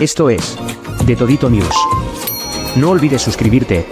Esto es De Todito News. No olvides suscribirte,